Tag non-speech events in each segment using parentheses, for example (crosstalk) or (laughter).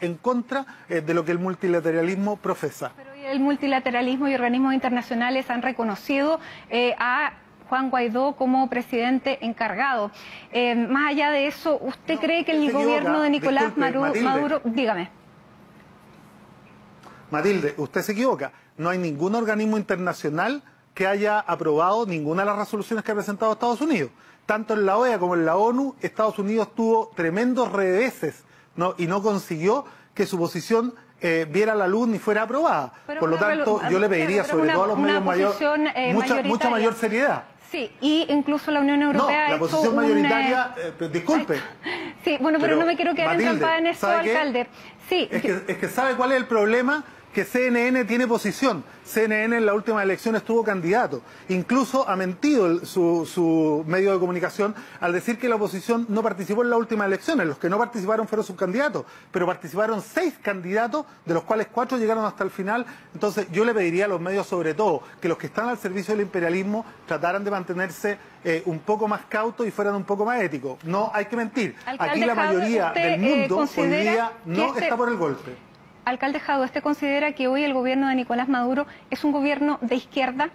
en contra eh, de lo que el multilateralismo profesa. Pero el multilateralismo y organismos internacionales han reconocido eh, a Juan Guaidó como presidente encargado. Eh, más allá de eso, ¿usted No, cree que el gobierno equivoca. de Nicolás Disculpe, Matilde. Maduro, dígame, Matilde, usted se equivoca. No hay ningún organismo internacional que haya aprobado ninguna de las resoluciones que ha presentado Estados Unidos. Tanto en la OEA como en la ONU, Estados Unidos tuvo tremendos reveses ¿no? y no consiguió que su posición eh, viera la luz ni fuera aprobada. Pero Por lo tanto, yo le pediría, sobre una- todo a los medios mayores, eh, mucha, mucha mayoritaria. mayor seriedad. sí, y incluso la Unión No, Europea ha la posición un, eh, mayoritaria, eh, pero disculpe, (laughs) Sí, bueno, pero, Pero, no me quiero quedar Matilde, entrampada en esto, alcalde. Sí, Es que, es que sabe cuál es el problema, que CNN tiene posición. CNN en la última elección estuvo candidato. Incluso ha mentido el- su, su medio de comunicación al decir que la oposición no participó en las últimas elecciones. Los que no participaron fueron sus candidatos, pero participaron seis candidatos, de los cuales cuatro llegaron hasta el final. Entonces yo le pediría a los medios, sobre todo, que los que están al servicio del imperialismo trataran de mantenerse eh, un poco más cautos y fueran un poco más éticos. No hay que mentir. Alcalde Aquí la mayoría ¿usted, del eh, mundo hoy considera día no este- está por el golpe. Alcalde Jado, ¿usted considera que hoy el gobierno de Nicolás Maduro es un gobierno de izquierda?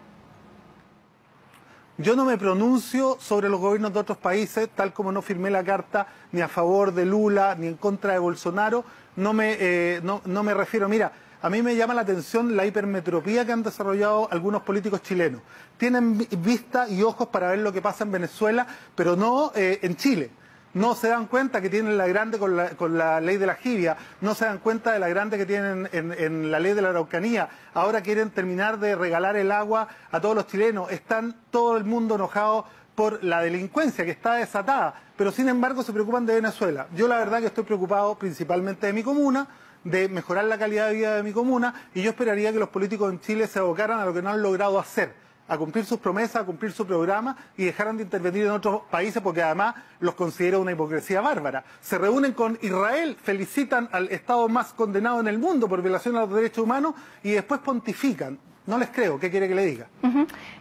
Yo no me pronuncio sobre los gobiernos de otros países, tal como no firmé la carta ni a favor de Lula ni en contra de Bolsonaro. No me, eh, no, no me refiero, mira, a mí me llama la atención la hipermetropía que han desarrollado algunos políticos chilenos. Tienen vi- vista y ojos para ver lo que pasa en Venezuela, pero no eh, en Chile. No se dan cuenta que tienen la grande con la, con la ley de la jibia, no se dan cuenta de la grande que tienen en, en la ley de la Araucanía. Ahora quieren terminar de regalar el agua a todos los chilenos. Están todo el mundo enojado por la delincuencia que está desatada, pero sin embargo se preocupan de Venezuela. Yo la verdad que estoy preocupado principalmente de mi comuna, de mejorar la calidad de vida de mi comuna, y yo esperaría que los políticos en Chile se abocaran a lo que no han logrado hacer a cumplir sus promesas, a cumplir su programa y dejaran de intervenir en otros países porque además los considero una hipocresía bárbara. Se reúnen con Israel, felicitan al Estado más condenado en el mundo por violación a los derechos humanos y después pontifican. No les creo, ¿qué quiere que le diga?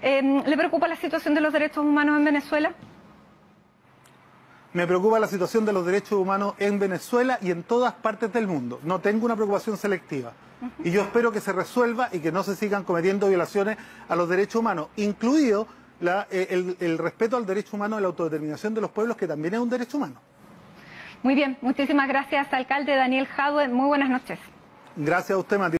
Eh, ¿Le preocupa la situación de los derechos humanos en Venezuela? Me preocupa la situación de los derechos humanos en Venezuela y en todas partes del mundo. No tengo una preocupación selectiva. Y yo espero que se resuelva y que no se sigan cometiendo violaciones a los derechos humanos, incluido la- eh, el, el respeto al derecho humano de la autodeterminación de los pueblos, que también es un derecho humano. Muy bien, muchísimas gracias, alcalde Daniel Jadwe. Muy buenas noches. Gracias a usted, Matías.